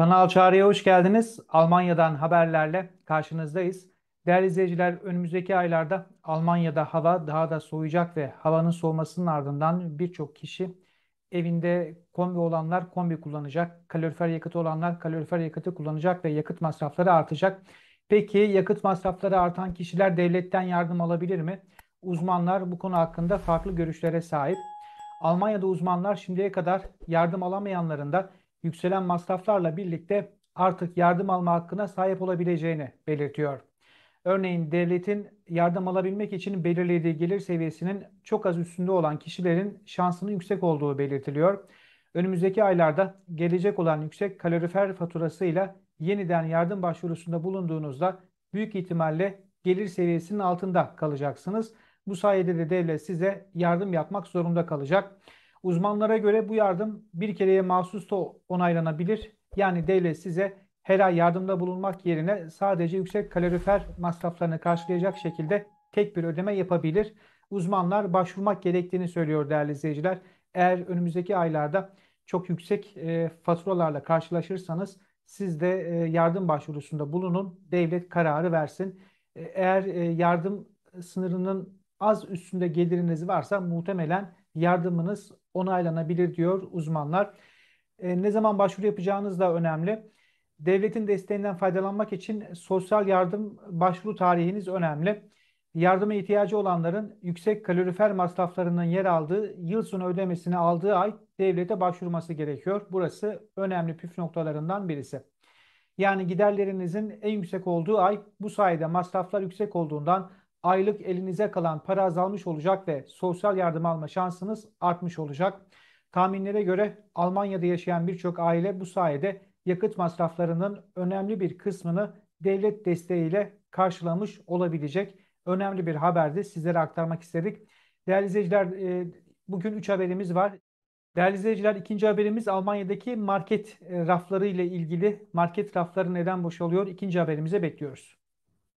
Kanal Çağrı'ya hoş geldiniz. Almanya'dan haberlerle karşınızdayız. Değerli izleyiciler, önümüzdeki aylarda Almanya'da hava daha da soğuyacak ve havanın soğumasının ardından birçok kişi evinde kombi olanlar kombi kullanacak, kalorifer yakıtı olanlar kalorifer yakıtı kullanacak ve yakıt masrafları artacak. Peki yakıt masrafları artan kişiler devletten yardım alabilir mi? Uzmanlar bu konu hakkında farklı görüşlere sahip. Almanya'da uzmanlar şimdiye kadar yardım alamayanların da yükselen masraflarla birlikte artık yardım alma hakkına sahip olabileceğini belirtiyor. Örneğin devletin yardım alabilmek için belirlediği gelir seviyesinin çok az üstünde olan kişilerin şansının yüksek olduğu belirtiliyor. Önümüzdeki aylarda gelecek olan yüksek kalorifer faturasıyla yeniden yardım başvurusunda bulunduğunuzda büyük ihtimalle gelir seviyesinin altında kalacaksınız. Bu sayede de devlet size yardım yapmak zorunda kalacak. Uzmanlara göre bu yardım bir kereye mahsus da onaylanabilir. Yani devlet size her ay yardımda bulunmak yerine sadece yüksek kalorifer masraflarını karşılayacak şekilde tek bir ödeme yapabilir. Uzmanlar başvurmak gerektiğini söylüyor değerli izleyiciler. Eğer önümüzdeki aylarda çok yüksek e, faturalarla karşılaşırsanız siz de e, yardım başvurusunda bulunun. Devlet kararı versin. E, eğer e, yardım sınırının az üstünde geliriniz varsa muhtemelen yardımınız onaylanabilir diyor uzmanlar. E, ne zaman başvuru yapacağınız da önemli. Devletin desteğinden faydalanmak için sosyal yardım başvuru tarihiniz önemli. Yardıma ihtiyacı olanların yüksek kalorifer masraflarının yer aldığı yıl sonu ödemesini aldığı ay devlete başvurması gerekiyor. Burası önemli püf noktalarından birisi. Yani giderlerinizin en yüksek olduğu ay bu sayede masraflar yüksek olduğundan aylık elinize kalan para azalmış olacak ve sosyal yardım alma şansınız artmış olacak. Tahminlere göre Almanya'da yaşayan birçok aile bu sayede yakıt masraflarının önemli bir kısmını devlet desteğiyle karşılamış olabilecek. Önemli bir haberdi sizlere aktarmak istedik. Değerli izleyiciler e, bugün 3 haberimiz var. Değerli izleyiciler ikinci haberimiz Almanya'daki market e, rafları ile ilgili. Market rafları neden boşalıyor? İkinci haberimize bekliyoruz.